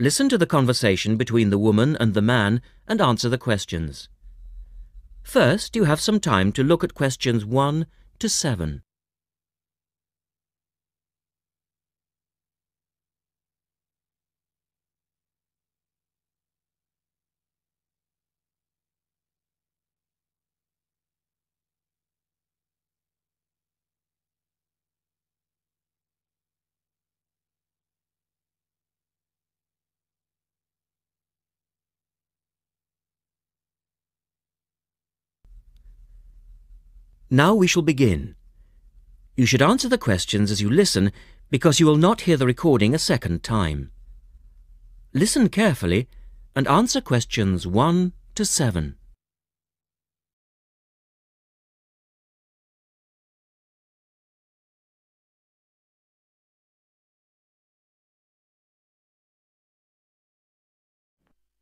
Listen to the conversation between the woman and the man and answer the questions. First, you have some time to look at questions 1 to 7. Now we shall begin. You should answer the questions as you listen because you will not hear the recording a second time. Listen carefully and answer questions 1 to 7.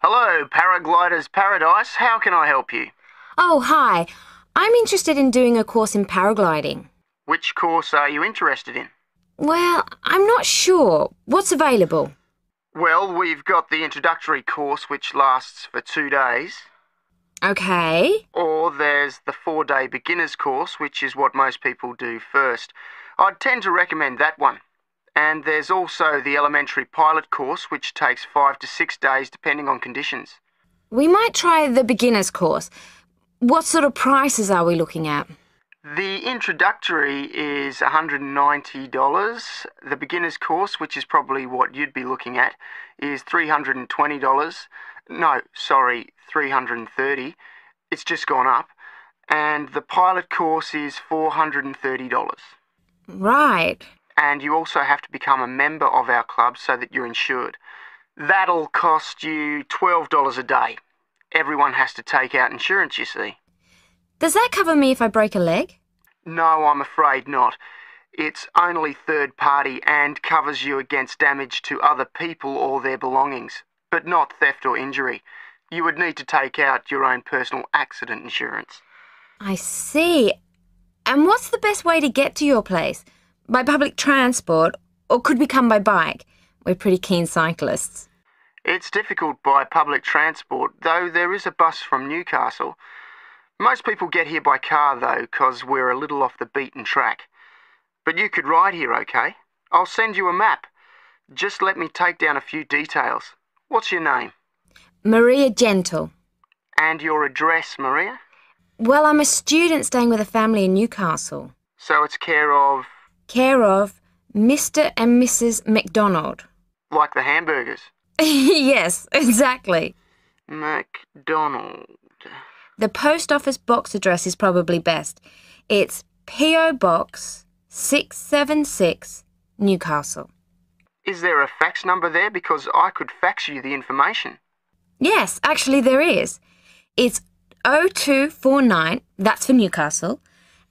Hello, Paragliders Paradise. How can I help you? Oh, hi. I'm interested in doing a course in paragliding. Which course are you interested in? Well, I'm not sure. What's available? Well, we've got the introductory course which lasts for two days. Okay. Or there's the four day beginner's course, which is what most people do first. I'd tend to recommend that one. And there's also the elementary pilot course, which takes five to six days depending on conditions. We might try the beginner's course. What sort of prices are we looking at? The introductory is $190. The beginner's course, which is probably what you'd be looking at, is $320. No, sorry, 330. It's just gone up. And the pilot course is $430. Right. And you also have to become a member of our club so that you're insured. That'll cost you $12 a day. Everyone has to take out insurance, you see. Does that cover me if I break a leg? No, I'm afraid not. It's only third party and covers you against damage to other people or their belongings, but not theft or injury. You would need to take out your own personal accident insurance. I see. And what's the best way to get to your place? By public transport, or could we come by bike? We're pretty keen cyclists. It's difficult by public transport, though there is a bus from Newcastle. Most people get here by car, though, 'cause we're a little off the beaten track. But you could ride here, okay? I'll send you a map. Just let me take down a few details. What's your name? Maria Gentle. And your address, Maria? Well, I'm a student staying with a family in Newcastle. So it's care of. Care of Mr. and Mrs. McDonald. like the hamburgers. yes, exactly. MacDonald. The post office box address is probably best. It's P.O. Box 676, Newcastle. Is there a fax number there? Because I could fax you the information. Yes, actually, there is. It's 0249, that's for Newcastle,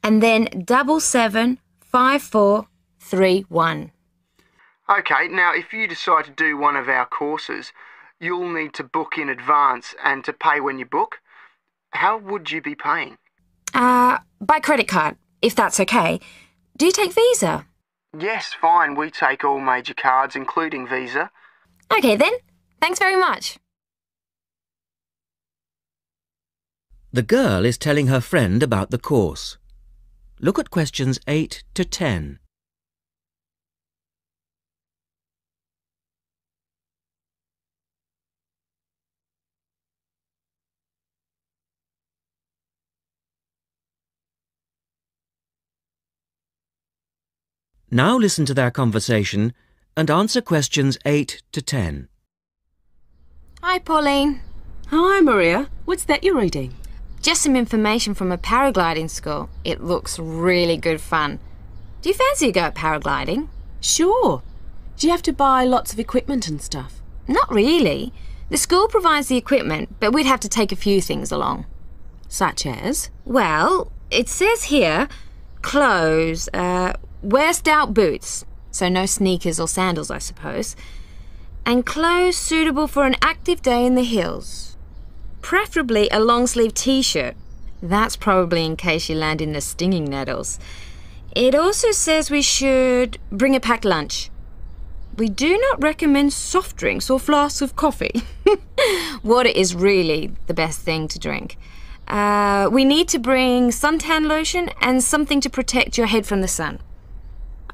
and then 775431. Okay, now if you decide to do one of our courses, you'll need to book in advance and to pay when you book. How would you be paying? Uh, by credit card, if that's okay. Do you take Visa? Yes, fine. We take all major cards, including Visa. Okay then. Thanks very much. The girl is telling her friend about the course. Look at questions 8 to 10. Now listen to their conversation and answer questions 8 to 10. Hi, Pauline. Hi, Maria. What's that you're reading? Just some information from a paragliding school. It looks really good fun. Do you fancy a go at paragliding? Sure. Do you have to buy lots of equipment and stuff? Not really. The school provides the equipment, but we'd have to take a few things along. Such as? Well, it says here clothes, uh, wear stout boots, so no sneakers or sandals, I suppose, and clothes suitable for an active day in the hills. Preferably a long sleeve t shirt. That's probably in case you land in the stinging nettles. It also says we should bring a packed lunch. We do not recommend soft drinks or flasks of coffee. Water is really the best thing to drink. Uh, we need to bring suntan lotion and something to protect your head from the sun.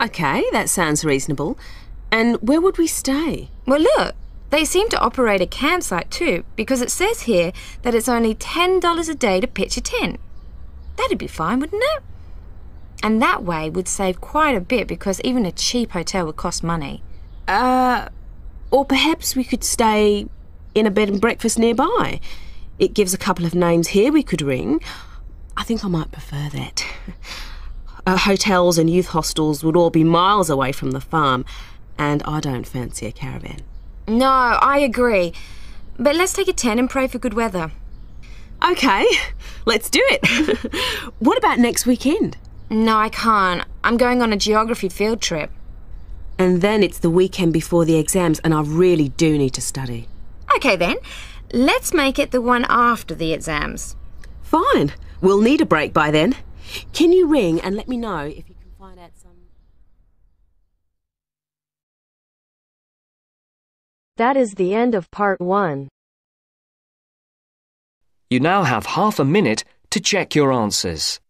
Okay, that sounds reasonable. And where would we stay? Well, look, they seem to operate a campsite too, because it says here that it's only $10 a day to pitch a tent. That'd be fine, wouldn't it? And that way we'd save quite a bit because even a cheap hotel would cost money. Uh, or perhaps we could stay in a bed and breakfast nearby. It gives a couple of names here we could ring. I think I might prefer that. Uh, hotels and youth hostels would all be miles away from the farm, and I don't fancy a caravan. No, I agree. But let's take a tent and pray for good weather. Okay, let's do it. what about next weekend? No, I can't. I'm going on a geography field trip. And then it's the weekend before the exams, and I really do need to study. Okay then, let's make it the one after the exams. Fine, we'll need a break by then. Can you ring and let me know if you can find out some. That is the end of part one. You now have half a minute to check your answers.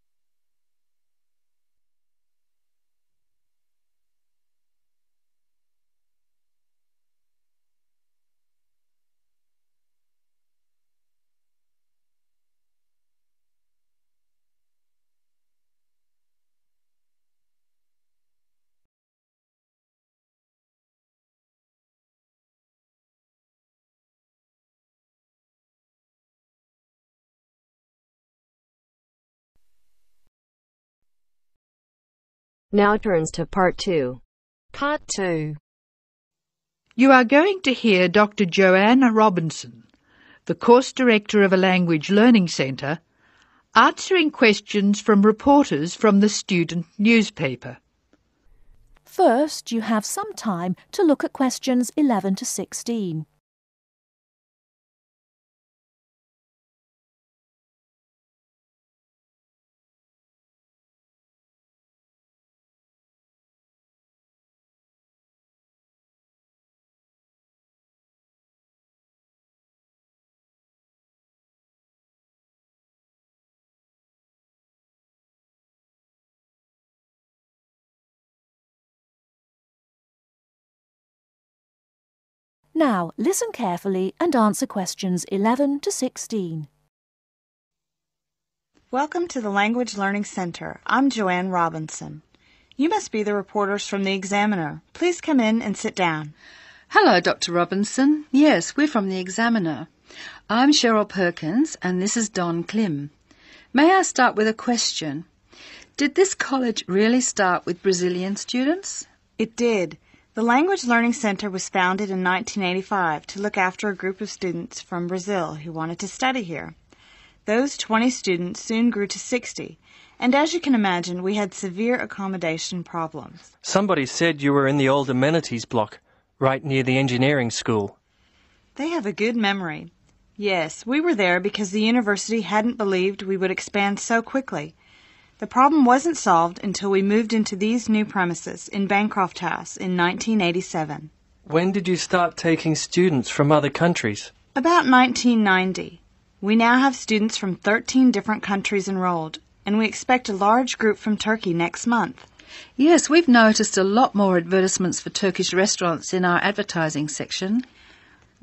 Now turns to part two. Part 2. You are going to hear Dr. Joanna Robinson, the course director of a language learning centre, answering questions from reporters from the student newspaper. First, you have some time to look at questions 11 to 16. Now, listen carefully and answer questions 11 to 16. Welcome to the Language Learning Center. I'm Joanne Robinson. You must be the reporters from the Examiner. Please come in and sit down. Hello, Dr. Robinson. Yes, we're from the Examiner. I'm Cheryl Perkins and this is Don Klim. May I start with a question? Did this college really start with Brazilian students? It did. The Language Learning Center was founded in 1985 to look after a group of students from Brazil who wanted to study here. Those 20 students soon grew to 60, and as you can imagine, we had severe accommodation problems. Somebody said you were in the old amenities block, right near the engineering school. They have a good memory. Yes, we were there because the university hadn't believed we would expand so quickly. The problem wasn't solved until we moved into these new premises in Bancroft House in 1987. When did you start taking students from other countries? About 1990. We now have students from 13 different countries enrolled, and we expect a large group from Turkey next month. Yes, we've noticed a lot more advertisements for Turkish restaurants in our advertising section.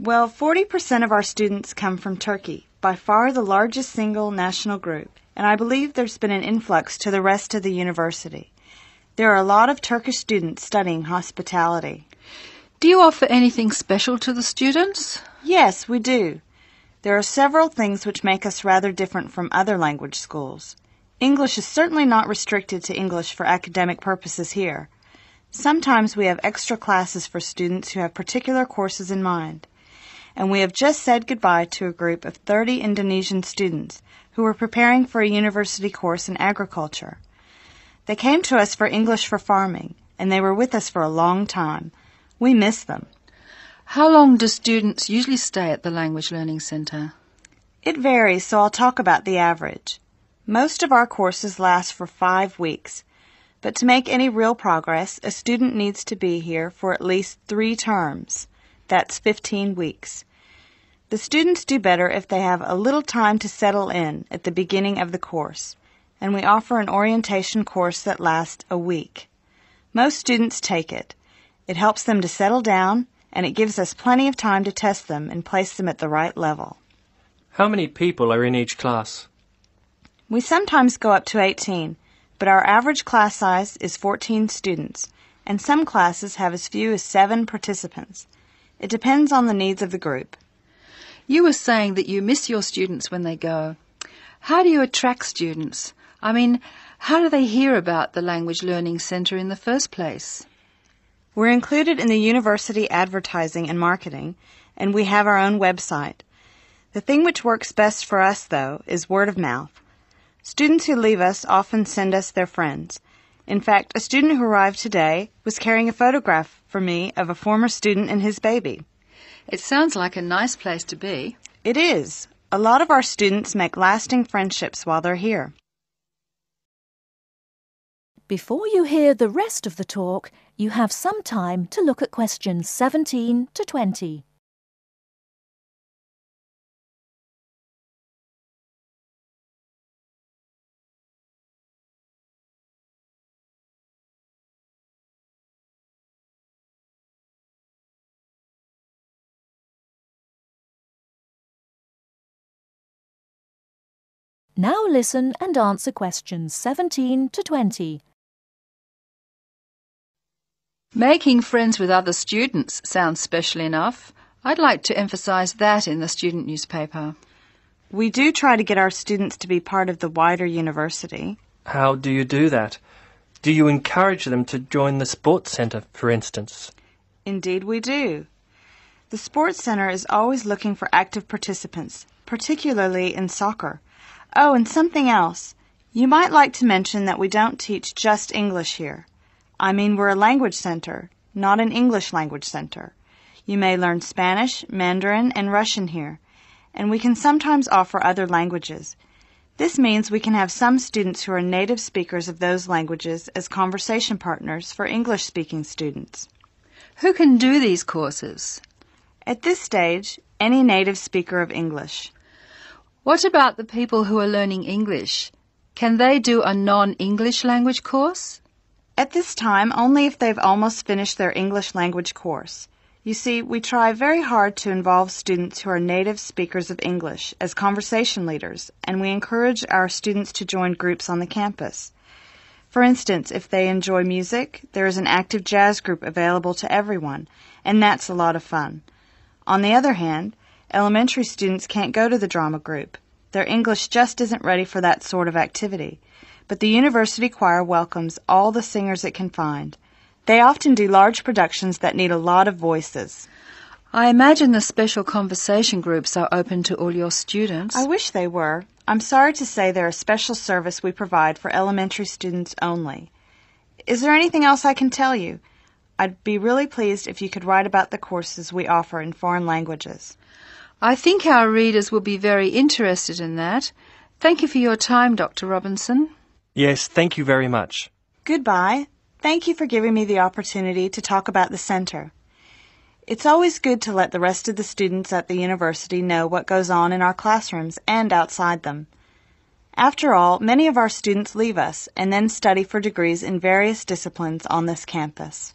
Well, 40% of our students come from Turkey, by far the largest single national group, and I believe there's been an influx to the rest of the university. There are a lot of Turkish students studying hospitality. Do you offer anything special to the students? Yes, we do. There are several things which make us rather different from other language schools. English is certainly not restricted to English for academic purposes here. Sometimes we have extra classes for students who have particular courses in mind. And we have just said goodbye to a group of 30 Indonesian students who were preparing for a university course in agriculture. They came to us for English for farming, and they were with us for a long time. We miss them. How long do students usually stay at the Language Learning Centre? It varies, so I'll talk about the average. Most of our courses last for five weeks. But to make any real progress, a student needs to be here for at least three terms. That's 15 weeks. The students do better if they have a little time to settle in at the beginning of the course, and we offer an orientation course that lasts a week. Most students take it. It helps them to settle down, and it gives us plenty of time to test them and place them at the right level. How many people are in each class? We sometimes go up to 18, but our average class size is 14 students, and some classes have as few as seven participants. It depends on the needs of the group. You were saying that you miss your students when they go. How do you attract students? I mean, how do they hear about the Language Learning Centre in the first place? We're included in the university advertising and marketing, and we have our own website. The thing which works best for us, though, is word of mouth. Students who leave us often send us their friends. In fact, a student who arrived today was carrying a photograph for me of a former student and his baby. It sounds like a nice place to be. It is. A lot of our students make lasting friendships while they're here. Before you hear the rest of the talk, you have some time to look at questions 17 to 20. Now listen and answer questions 17 to 20. Making friends with other students sounds special enough. I'd like to emphasise that in the student newspaper. We do try to get our students to be part of the wider university. How do you do that? Do you encourage them to join the sports centre, for instance? Indeed, we do. The Sports Center is always looking for active participants, particularly in soccer. Oh, and something else. You might like to mention that we don't teach just English here. I mean, we're a language center, not an English language center. You may learn Spanish, Mandarin, and Russian here, and we can sometimes offer other languages. This means we can have some students who are native speakers of those languages as conversation partners for English speaking students. Who can do these courses? At this stage, any native speaker of English. What about the people who are learning English? Can they do a non English language course? At this time, only if they've almost finished their English language course. You see, we try very hard to involve students who are native speakers of English as conversation leaders, and we encourage our students to join groups on the campus. For instance, if they enjoy music, there is an active jazz group available to everyone, and that's a lot of fun. On the other hand, Elementary students can't go to the drama group. Their English just isn't ready for that sort of activity. But the university choir welcomes all the singers it can find. They often do large productions that need a lot of voices. I imagine the special conversation groups are open to all your students. I wish they were. I'm sorry to say they're a special service we provide for elementary students only. Is there anything else I can tell you? I'd be really pleased if you could write about the courses we offer in foreign languages. I think our readers will be very interested in that. Thank you for your time, Dr. Robinson. Yes, thank you very much. Goodbye. Thank you for giving me the opportunity to talk about the Centre. It's always good to let the rest of the students at the university know what goes on in our classrooms and outside them. After all, many of our students leave us and then study for degrees in various disciplines on this campus.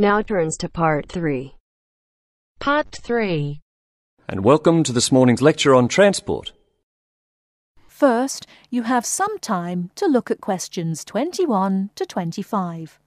Now turns to part three. Part three. And welcome to this morning's lecture on transport. First, you have some time to look at questions 21 to 25.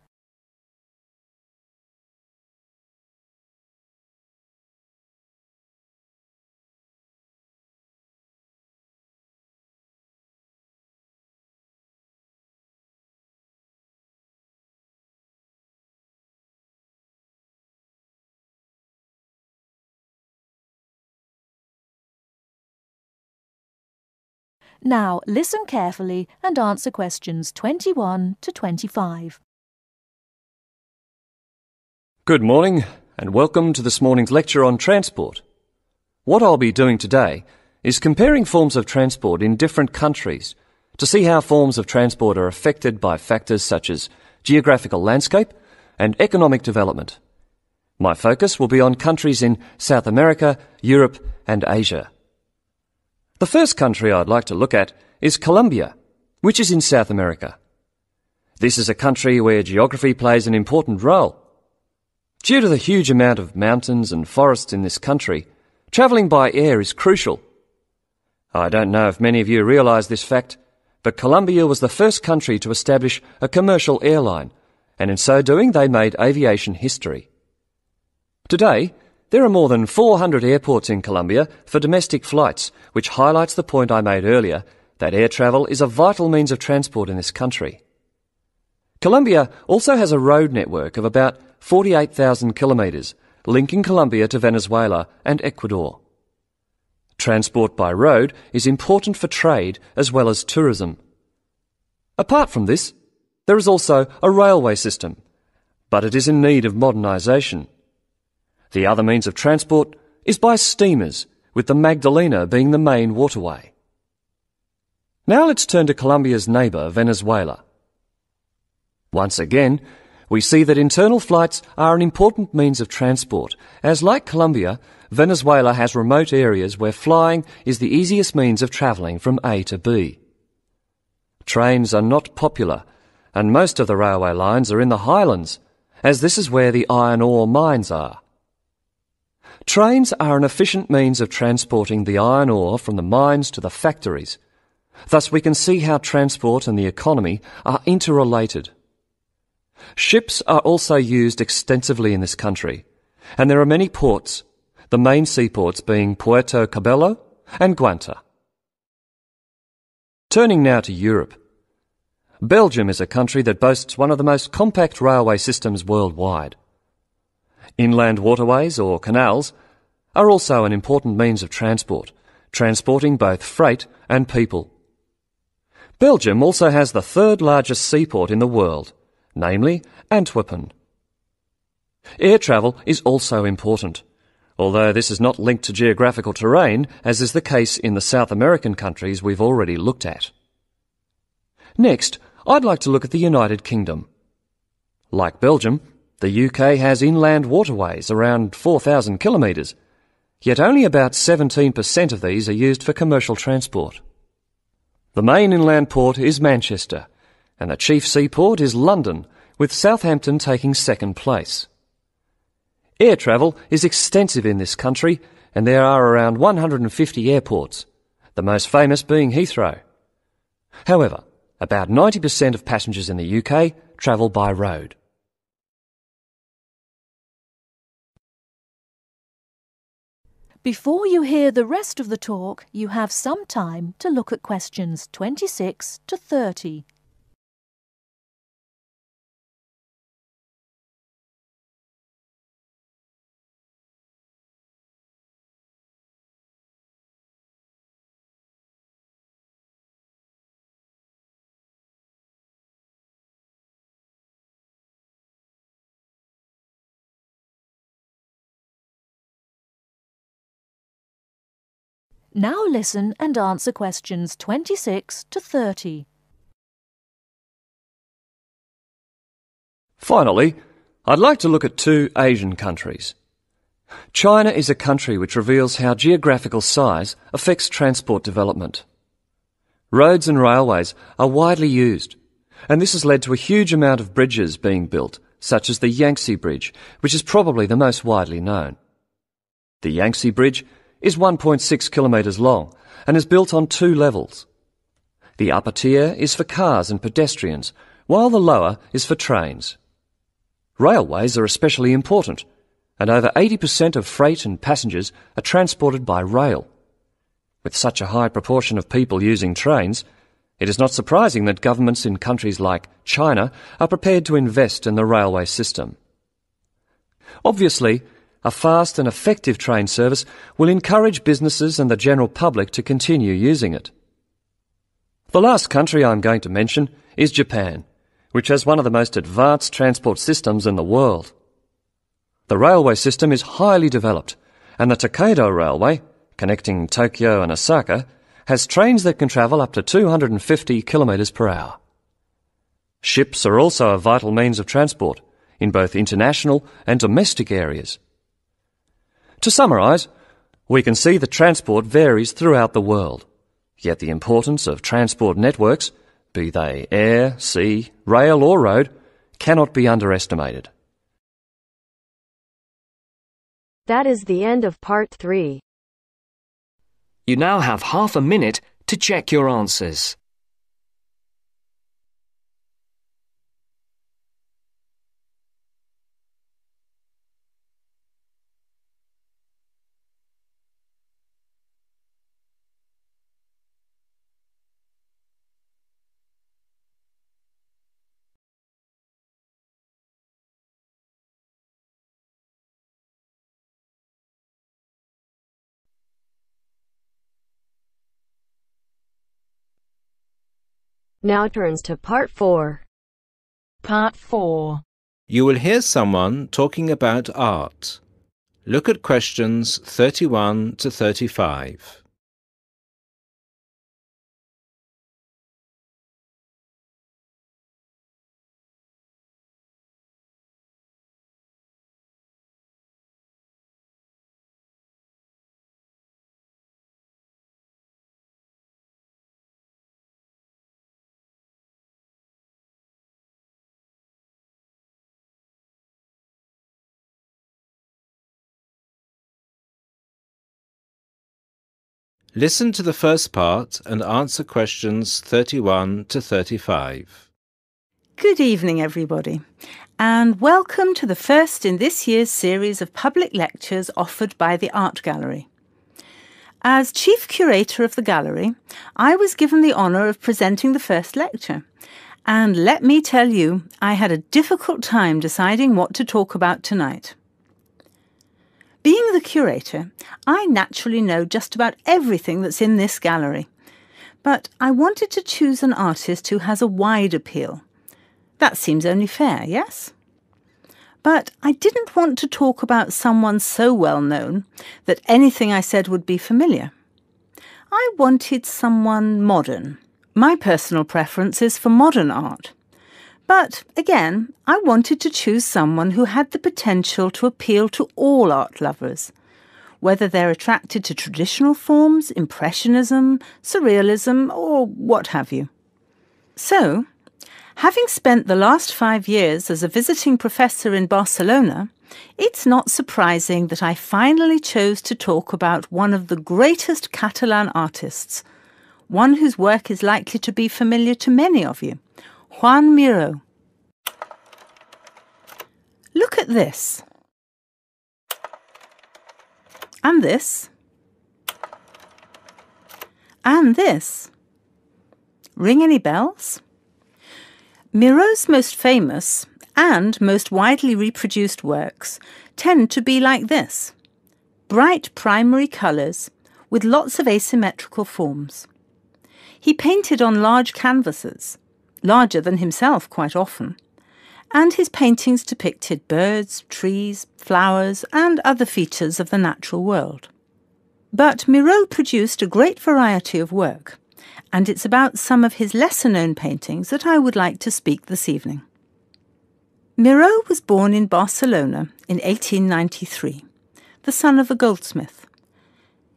Now listen carefully and answer questions 21 to 25. Good morning, and welcome to this morning's lecture on transport. What I'll be doing today is comparing forms of transport in different countries to see how forms of transport are affected by factors such as geographical landscape and economic development. My focus will be on countries in South America, Europe, and Asia. The first country I'd like to look at is Colombia, which is in South America. This is a country where geography plays an important role. Due to the huge amount of mountains and forests in this country, travelling by air is crucial. I don't know if many of you realise this fact, but Colombia was the first country to establish a commercial airline, and in so doing they made aviation history. Today, there are more than 400 airports in Colombia for domestic flights, which highlights the point I made earlier that air travel is a vital means of transport in this country. Colombia also has a road network of about 48,000 kilometres linking Colombia to Venezuela and Ecuador. Transport by road is important for trade as well as tourism. Apart from this, there is also a railway system, but it is in need of modernisation. The other means of transport is by steamers, with the Magdalena being the main waterway. Now let's turn to Colombia's neighbour, Venezuela. Once again, we see that internal flights are an important means of transport, as like Colombia, Venezuela has remote areas where flying is the easiest means of travelling from A to B. Trains are not popular, and most of the railway lines are in the highlands, as this is where the iron ore mines are. Trains are an efficient means of transporting the iron ore from the mines to the factories. Thus, we can see how transport and the economy are interrelated. Ships are also used extensively in this country, and there are many ports, the main seaports being Puerto Cabello and Guanta. Turning now to Europe. Belgium is a country that boasts one of the most compact railway systems worldwide. Inland waterways or canals are also an important means of transport, transporting both freight and people. Belgium also has the third largest seaport in the world, namely Antwerpen. Air travel is also important, although this is not linked to geographical terrain, as is the case in the South American countries we've already looked at. Next, I'd like to look at the United Kingdom. Like Belgium, the UK has inland waterways around 4,000 kilometres, yet only about 17% of these are used for commercial transport. The main inland port is Manchester, and the chief seaport is London, with Southampton taking second place. Air travel is extensive in this country, and there are around 150 airports, the most famous being Heathrow. However, about 90% of passengers in the UK travel by road. Before you hear the rest of the talk, you have some time to look at questions 26 to 30. Now listen and answer questions 26 to 30. Finally, I'd like to look at two Asian countries. China is a country which reveals how geographical size affects transport development. Roads and railways are widely used, and this has led to a huge amount of bridges being built, such as the Yangtze Bridge, which is probably the most widely known. The Yangtze Bridge is 1.6 kilometres long and is built on two levels. The upper tier is for cars and pedestrians, while the lower is for trains. Railways are especially important, and over 80% of freight and passengers are transported by rail. With such a high proportion of people using trains, it is not surprising that governments in countries like China are prepared to invest in the railway system. Obviously, a fast and effective train service will encourage businesses and the general public to continue using it. The last country I'm going to mention is Japan, which has one of the most advanced transport systems in the world. The railway system is highly developed, and the Tokaido Railway, connecting Tokyo and Osaka, has trains that can travel up to 250 kilometres per hour. Ships are also a vital means of transport in both international and domestic areas. To summarise, we can see that transport varies throughout the world, yet the importance of transport networks, be they air, sea, rail or road, cannot be underestimated. That is the end of part three. You now have half a minute to check your answers. Now turns to part four. Part 4. You will hear someone talking about art. Look at questions 31 to 35. Listen to the first part and answer questions 31 to 35. Good evening, everybody, and welcome to the first in this year's series of public lectures offered by the Art Gallery. As Chief Curator of the Gallery, I was given the honour of presenting the first lecture, and let me tell you, I had a difficult time deciding what to talk about tonight. Being the curator, I naturally know just about everything that's in this gallery. But I wanted to choose an artist who has a wide appeal. That seems only fair, yes? But I didn't want to talk about someone so well known that anything I said would be familiar. I wanted someone modern. My personal preference is for modern art. But again, I wanted to choose someone who had the potential to appeal to all art lovers, whether they're attracted to traditional forms, Impressionism, Surrealism, or what have you. So, having spent the last five years as a visiting professor in Barcelona, it's not surprising that I finally chose to talk about one of the greatest Catalan artists, one whose work is likely to be familiar to many of you. Juan Miró. Look at this. And this. And this. Ring any bells? Miró's most famous and most widely reproduced works tend to be like this bright primary colours with lots of asymmetrical forms. He painted on large canvases, larger than himself quite often, and his paintings depicted birds, trees, flowers, and other features of the natural world. But Miró produced a great variety of work, and it's about some of his lesser known paintings that I would like to speak this evening. Miró was born in Barcelona in 1893, the son of a goldsmith.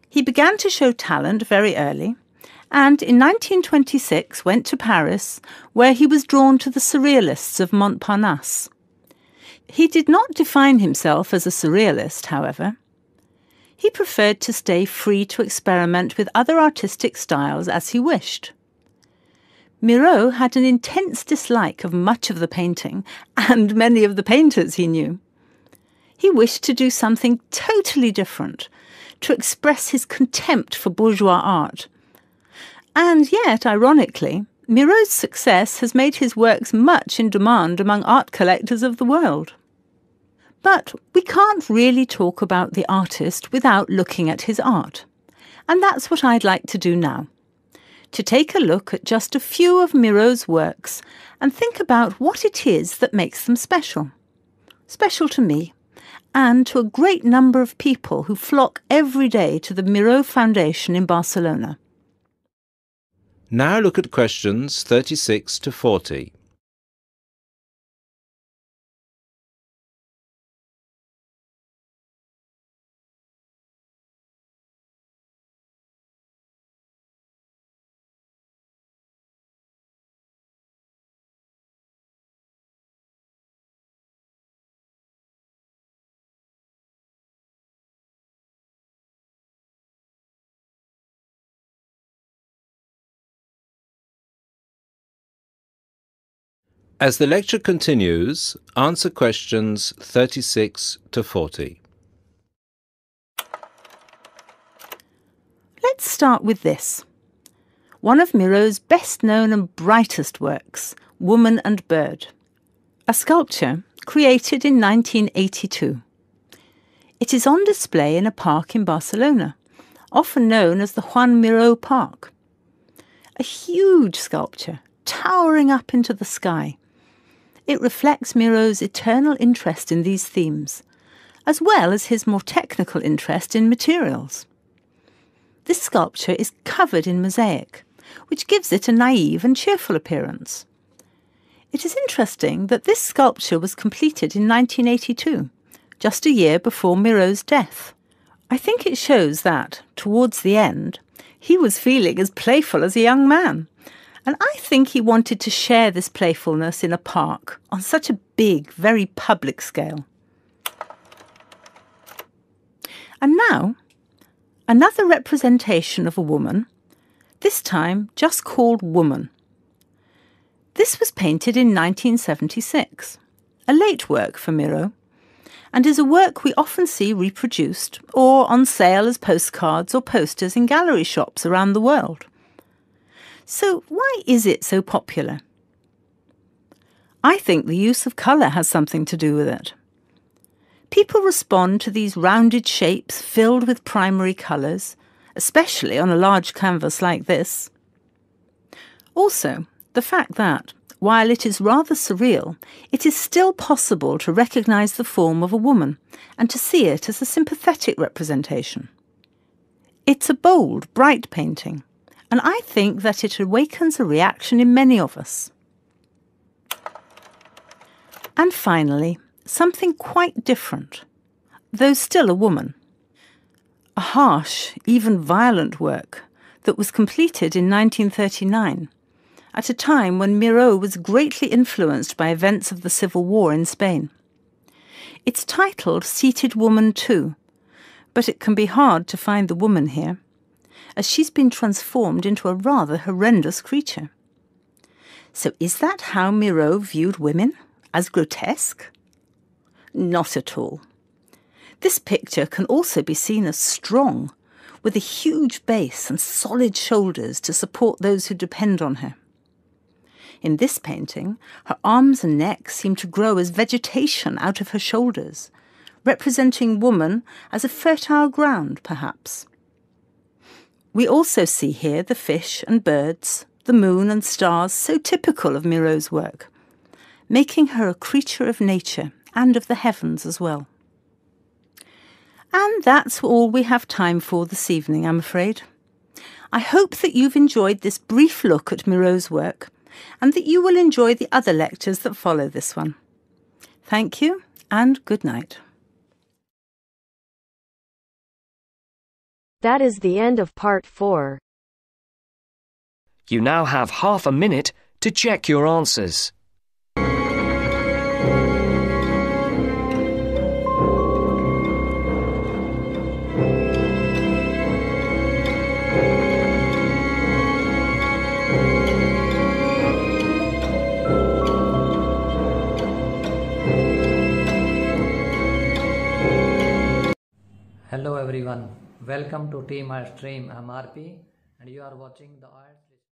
He began to show talent very early and in 1926 went to Paris, where he was drawn to the Surrealists of Montparnasse. He did not define himself as a Surrealist, however. He preferred to stay free to experiment with other artistic styles as he wished. Miró had an intense dislike of much of the painting and many of the painters he knew. He wished to do something totally different, to express his contempt for bourgeois art and yet, ironically, Miró's success has made his works much in demand among art collectors of the world. But we can't really talk about the artist without looking at his art. And that's what I'd like to do now. to take a look at just a few of Miro's works and think about what it is that makes them special. Special to me, and to a great number of people who flock every day to the Miro Foundation in Barcelona. Now look at questions 36 to 40. As the lecture continues, answer questions 36 to 40. Let's start with this. One of Miro's best known and brightest works, Woman and Bird. A sculpture created in 1982. It is on display in a park in Barcelona, often known as the Juan Miró Park. A huge sculpture towering up into the sky it reflects Miro's eternal interest in these themes, as well as his more technical interest in materials. This sculpture is covered in mosaic, which gives it a naive and cheerful appearance. It is interesting that this sculpture was completed in 1982, just a year before Miro's death. I think it shows that, towards the end, he was feeling as playful as a young man and I think he wanted to share this playfulness in a park on such a big, very public scale. And now, another representation of a woman, this time just called Woman. This was painted in 1976, a late work for Miro, and is a work we often see reproduced or on sale as postcards or posters in gallery shops around the world. So, why is it so popular? I think the use of colour has something to do with it. People respond to these rounded shapes filled with primary colours, especially on a large canvas like this. Also, the fact that, while it is rather surreal, it is still possible to recognise the form of a woman and to see it as a sympathetic representation. It's a bold, bright painting and I think that it awakens a reaction in many of us. And finally, something quite different, though still a woman. A harsh, even violent work that was completed in 1939, at a time when Miro was greatly influenced by events of the Civil War in Spain. It's titled Seated Woman 2, but it can be hard to find the woman here as she's been transformed into a rather horrendous creature. So is that how Miro viewed women? As grotesque? Not at all. This picture can also be seen as strong, with a huge base and solid shoulders to support those who depend on her. In this painting, her arms and neck seem to grow as vegetation out of her shoulders, representing woman as a fertile ground, perhaps. We also see here the fish and birds, the moon and stars so typical of Miro's work, making her a creature of nature and of the heavens as well. And that's all we have time for this evening, I'm afraid. I hope that you've enjoyed this brief look at Miro's work and that you will enjoy the other lectures that follow this one. Thank you and good night. That is the end of part 4. You now have half a minute to check your answers. Hello everyone. Welcome to Team Stream MRP and you are watching the